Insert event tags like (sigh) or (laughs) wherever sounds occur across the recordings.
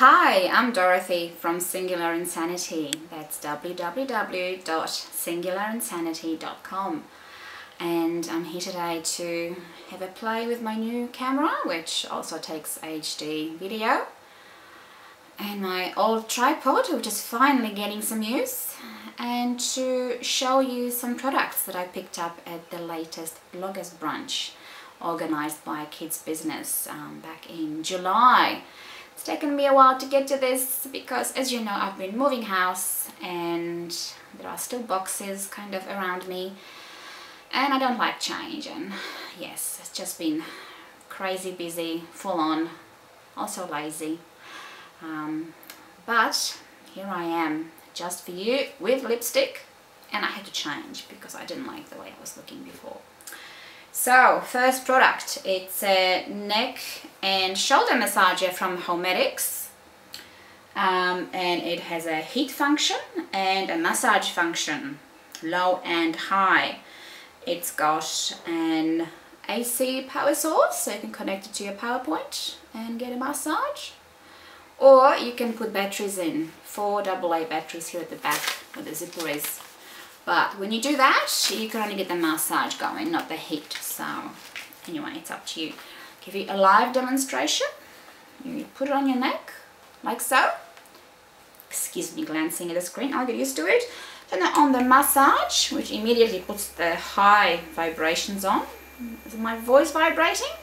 Hi, I'm Dorothy from Singular Insanity. That's www.singularinsanity.com and I'm here today to have a play with my new camera which also takes HD video. And my old tripod which is finally getting some use. And to show you some products that I picked up at the latest bloggers brunch organized by Kids Business um, back in July it's taken me a while to get to this because as you know I've been moving house and there are still boxes kind of around me. And I don't like change and yes it's just been crazy busy full on also lazy. Um, but here I am just for you with lipstick. And I had to change because I didn't like the way I was looking before so, first product, it's a neck and shoulder massager from Homedics. Um, and it has a heat function and a massage function, low and high. It's got an AC power source, so you can connect it to your PowerPoint and get a massage. Or you can put batteries in, four AA batteries here at the back where the zipper is. But when you do that, you can only get the massage going, not the heat. So anyway, it's up to you. Give you a live demonstration. You put it on your neck, like so. Excuse me glancing at the screen, I'll get used to it. Then on the massage, which immediately puts the high vibrations on. Is my voice vibrating?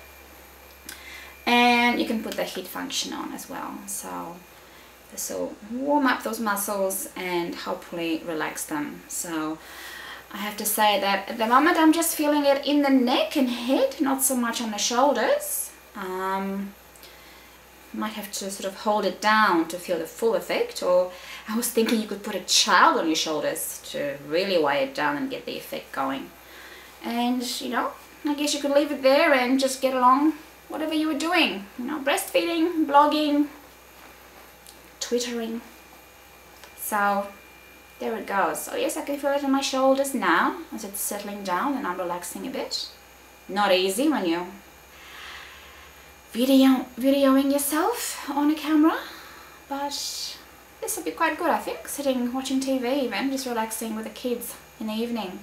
And you can put the heat function on as well. So so warm up those muscles and hopefully relax them so I have to say that at the moment I'm just feeling it in the neck and head not so much on the shoulders um, might have to sort of hold it down to feel the full effect or I was thinking you could put a child on your shoulders to really weigh it down and get the effect going and you know I guess you could leave it there and just get along whatever you were doing you know breastfeeding blogging twittering. So there it goes. So yes, I can feel it on my shoulders now as it's settling down and I'm relaxing a bit. Not easy when you're video, videoing yourself on a camera, but this will be quite good I think, sitting watching TV even, just relaxing with the kids in the evening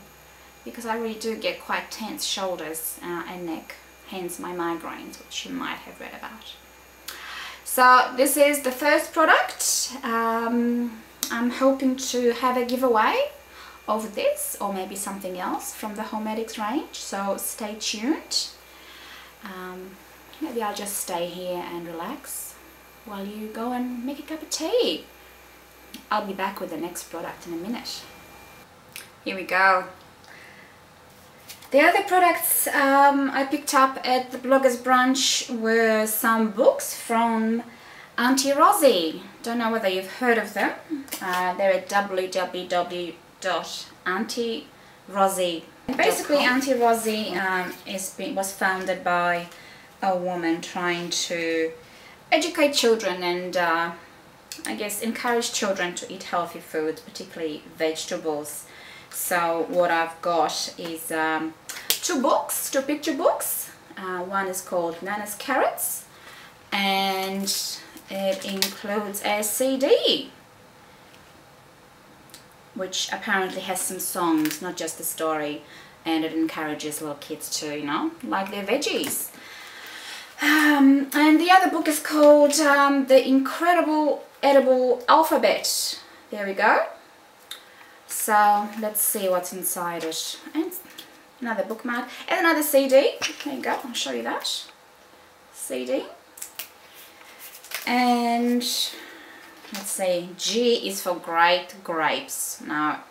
because I really do get quite tense shoulders uh, and neck, hence my migraines, which you might have read about. So this is the first product. Um, I'm hoping to have a giveaway of this or maybe something else from the Homedics range. So stay tuned. Um, maybe I'll just stay here and relax while you go and make a cup of tea. I'll be back with the next product in a minute. Here we go. The other products um, I picked up at the Bloggers Brunch were some books from Aunty Rozzy. Don't know whether you've heard of them. Uh, they're at www.auntie Basically, Aunty Rozzy um, is, was founded by a woman trying to educate children and uh, I guess encourage children to eat healthy foods, particularly vegetables. So what I've got is um, two books, two picture books. Uh, one is called Nana's Carrots and it includes a CD which apparently has some songs, not just the story and it encourages little kids to, you know, like their veggies. Um, and the other book is called um, The Incredible Edible Alphabet. There we go. So let's see what's inside it. And another bookmark and another CD. There you go, I'll show you that. CD. And let's say G is for great grapes. Now,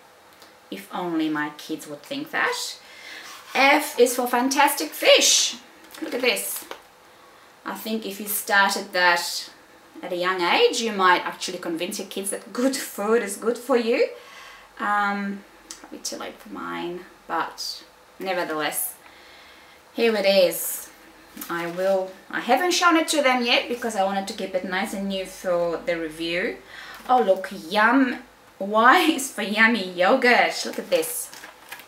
if only my kids would think that. F is for fantastic fish. Look at this. I think if you started that at a young age, you might actually convince your kids that good (laughs) food is good for you. Um, probably too late for mine, but nevertheless, here it is. I will, I haven't shown it to them yet because I wanted to keep it nice and new for the review. Oh look, yum, Y (laughs) is for yummy yogurt. Look at this.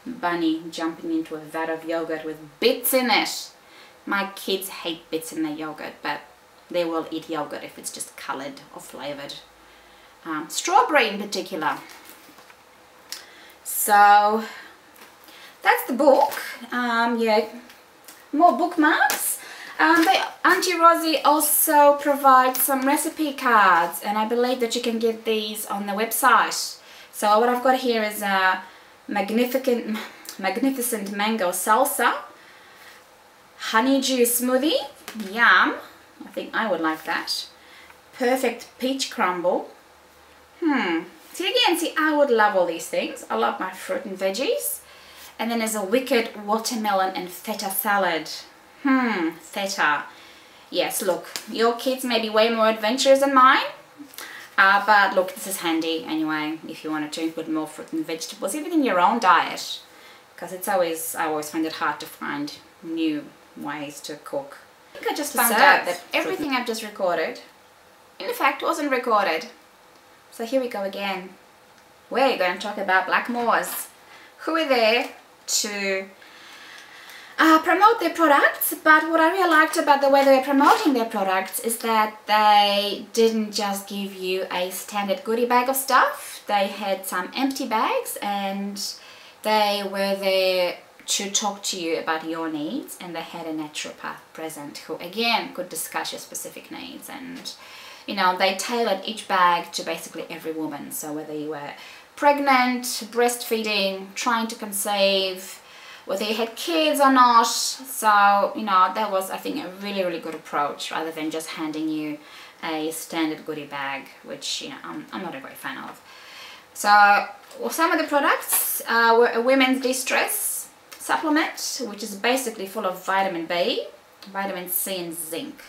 Bunny jumping into a vat of yogurt with bits in it. My kids hate bits in their yogurt, but they will eat yogurt if it's just colored or flavored. Um, strawberry in particular. So that's the book. Um, yeah, more bookmarks. Um, they, Aunty Rozzy also provides some recipe cards and I believe that you can get these on the website. So what I've got here is a magnificent, magnificent mango salsa, honeydew smoothie, yum, I think I would like that, perfect peach crumble, hmm, see again, see I would love all these things, I love my fruit and veggies, and then there's a wicked watermelon and feta salad, hmm, feta, yes look, your kids may be way more adventurous than mine, uh, but look, this is handy anyway, if you wanted to put more fruit and vegetables, even in your own diet. Because it's always, I always find it hard to find new ways to cook. I think I just found out that everything I've just recorded, in fact, wasn't recorded. So here we go again. We're going to talk about Blackmores. Who are there to uh, promote their products but what I really liked about the way they were promoting their products is that they didn't just give you a standard goodie bag of stuff. They had some empty bags and they were there to talk to you about your needs and they had a naturopath present who again could discuss your specific needs and you know they tailored each bag to basically every woman. So whether you were pregnant breastfeeding trying to conceive whether you had kids or not. So, you know, that was, I think, a really, really good approach rather than just handing you a standard goodie bag, which, you know, I'm, I'm not a great fan of. So, some of the products uh, were a women's de-stress supplement, which is basically full of vitamin B, vitamin C and zinc.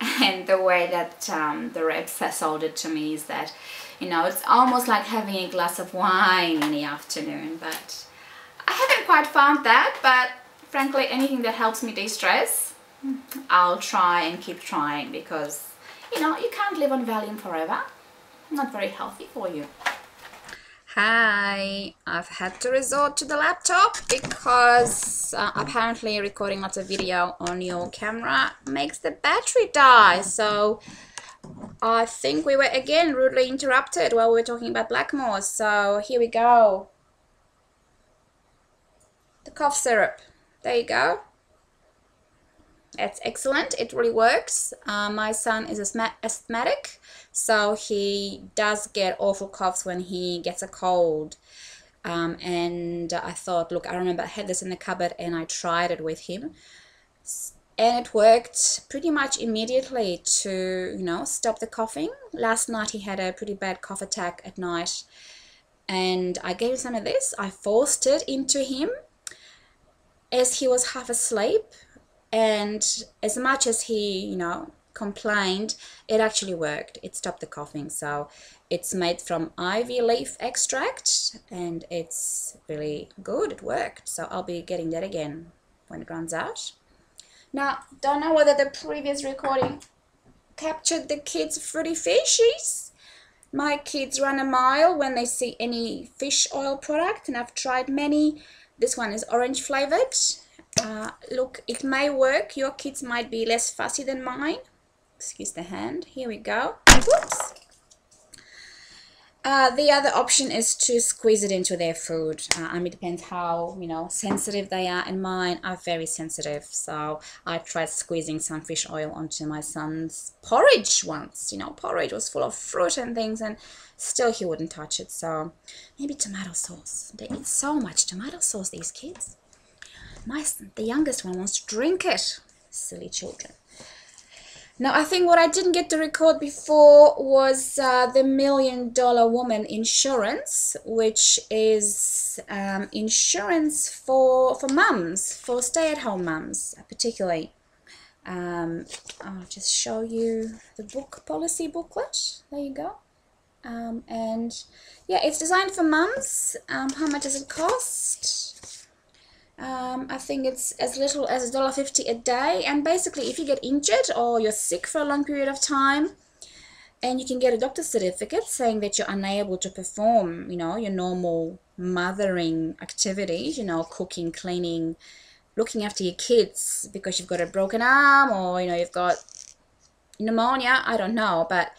(laughs) And the way that um, the reps have sold it to me is that, you know, it's almost like having a glass of wine in the afternoon, but quite found that, but frankly, anything that helps me de-stress, I'll try and keep trying because, you know, you can't live on Valium forever. Not very healthy for you. Hi, I've had to resort to the laptop because uh, apparently recording lots of video on your camera makes the battery die. So I think we were again rudely interrupted while we were talking about Blackmores. So here we go the cough syrup. There you go. That's excellent. It really works. Uh, my son is asthmatic, so he does get awful coughs when he gets a cold. Um, and I thought, look, I remember I had this in the cupboard and I tried it with him. And it worked pretty much immediately to, you know, stop the coughing. Last night he had a pretty bad cough attack at night. And I gave him some of this. I forced it into him as he was half asleep and as much as he you know complained it actually worked. It stopped the coughing. So it's made from ivy leaf extract and it's really good. It worked. So I'll be getting that again when it runs out. Now don't know whether the previous recording captured the kids fruity fishies. My kids run a mile when they see any fish oil product and I've tried many this one is orange flavored. Uh, look, it may work. Your kids might be less fussy than mine. Excuse the hand. Here we go. Whoops. Uh, the other option is to squeeze it into their food. Uh, I mean, it depends how, you know, sensitive they are. And mine are very sensitive. So I tried squeezing some fish oil onto my son's porridge once. You know, porridge was full of fruit and things. And Still, he wouldn't touch it, so maybe tomato sauce. They eat so much tomato sauce, these kids. My, the youngest one wants to drink it. Silly children. Now, I think what I didn't get to record before was uh, the Million Dollar Woman Insurance, which is um, insurance for, for mums, for stay-at-home mums, particularly. Um, I'll just show you the book policy booklet. There you go. Um, and yeah, it's designed for mums. Um, how much does it cost? Um, I think it's as little as $1.50 a day. And basically, if you get injured or you're sick for a long period of time, and you can get a doctor's certificate saying that you're unable to perform, you know, your normal mothering activities, you know, cooking, cleaning, looking after your kids because you've got a broken arm or, you know, you've got pneumonia, I don't know, but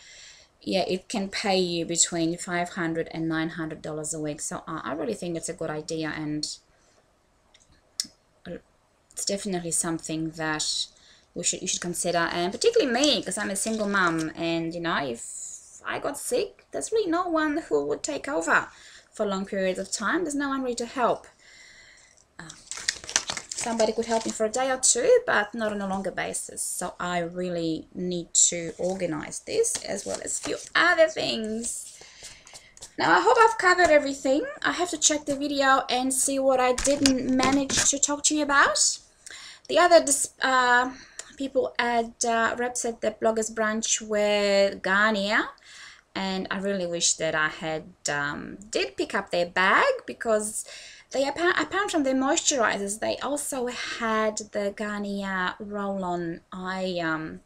yeah, it can pay you between 500 and 900 dollars a week. So I really think it's a good idea and it's definitely something that we should you should consider and particularly me because I'm a single mom and you know if I got sick there's really no one who would take over for long periods of time. There's no one really to help. Uh, somebody could help me for a day or two but not on a longer basis. So I really need to organize this as well as a few other things. Now I hope I've covered everything. I have to check the video and see what I didn't manage to talk to you about the other uh, people at uh, reps at the bloggers brunch were Garnier and I really wish that I had um, did pick up their bag because they apart, apart from the moisturizers they also had the Garnier roll-on eye um,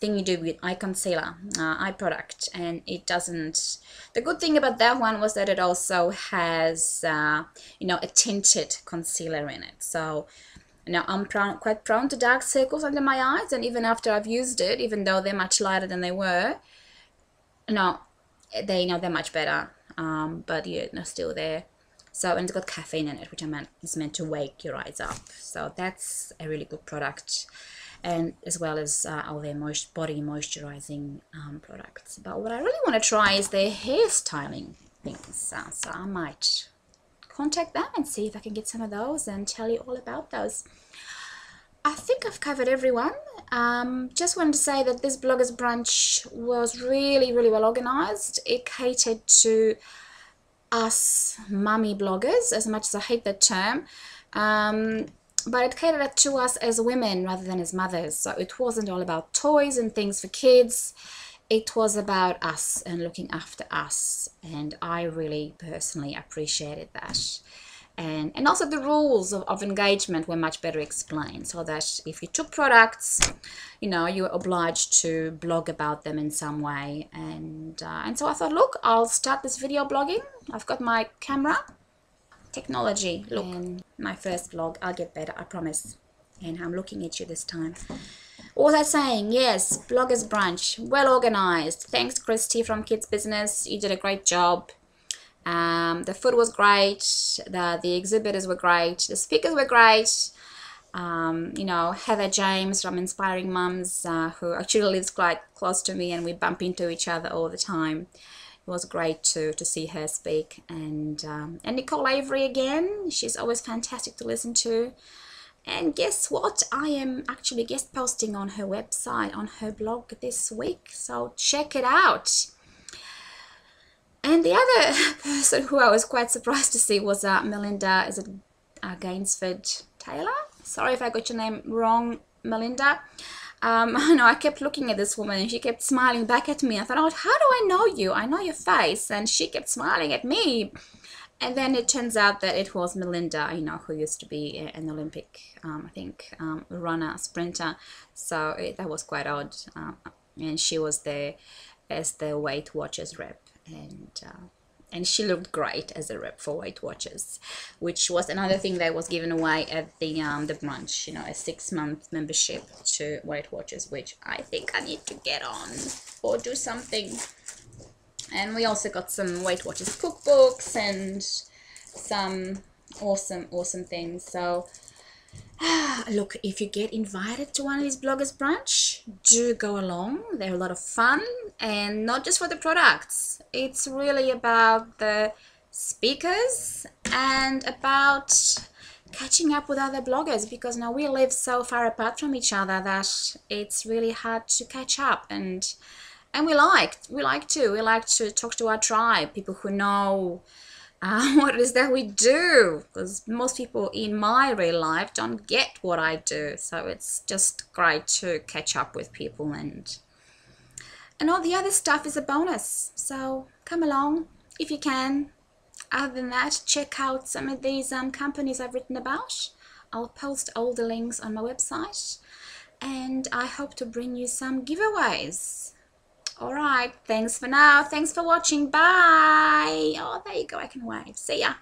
thing you do with eye concealer uh, eye product and it doesn't the good thing about that one was that it also has uh, you know a tinted concealer in it. So now I'm quite prone to dark circles under my eyes and even after I've used it, even though they're much lighter than they were, no, they you know they're much better. Um, but yeah, they're still there. So and it's got caffeine in it, which I meant is meant to wake your eyes up. So that's a really good product, and as well as uh, all their body moisturizing um, products. But what I really want to try is their hairstyling things. Uh, so I might contact them and see if I can get some of those and tell you all about those. I think I've covered everyone. Um, just wanted to say that this bloggers brunch was really, really well organized. It catered to us mummy bloggers, as much as I hate that term. Um, but it catered to us as women rather than as mothers. So it wasn't all about toys and things for kids it was about us and looking after us and I really personally appreciated that. And and also the rules of, of engagement were much better explained so that if you took products you know you were obliged to blog about them in some way. And uh, and so I thought look I'll start this video blogging. I've got my camera technology look. and my first vlog. I'll get better I promise. And I'm looking at you this time I saying? Yes, Bloggers Brunch. Well organized. Thanks, Christy from Kids Business. You did a great job. Um, the food was great. The, the exhibitors were great. The speakers were great. Um, you know, Heather James from Inspiring Mums, uh, who actually lives quite close to me and we bump into each other all the time. It was great to, to see her speak. And, um, and Nicole Avery again, she's always fantastic to listen to. And guess what? I am actually guest posting on her website, on her blog this week. So check it out. And the other (laughs) person who I was quite surprised to see was uh, Melinda, is it uh, Gainsford Taylor? Sorry if I got your name wrong, Melinda. Um, (laughs) I know I kept looking at this woman and she kept smiling back at me. I thought, oh, how do I know you? I know your face. And she kept smiling at me. And then it turns out that it was Melinda, you know, who used to be an Olympic, um, I think, um, runner, sprinter. So it, that was quite odd. Uh, and she was there as the Weight Watchers rep. And uh, and she looked great as a rep for Weight Watchers, which was another thing that was given away at the um, the brunch. You know, a six month membership to Weight Watchers, which I think I need to get on or do something and we also got some Weight Watchers cookbooks and some awesome, awesome things. So, (sighs) look, if you get invited to one of these bloggers brunch, do go along. They're a lot of fun and not just for the products. It's really about the speakers and about catching up with other bloggers because now we live so far apart from each other that it's really hard to catch up and and we like we like to we like to talk to our tribe people who know (laughs) uh, what it is that we do. Because most people in my real life don't get what I do. So it's just great to catch up with people and and all the other stuff is a bonus. So come along if you can. Other than that check out some of these um, companies I've written about. I'll post all the links on my website. And I hope to bring you some giveaways all right thanks for now. Thanks for watching. Bye. Oh there you go. I can wave. See ya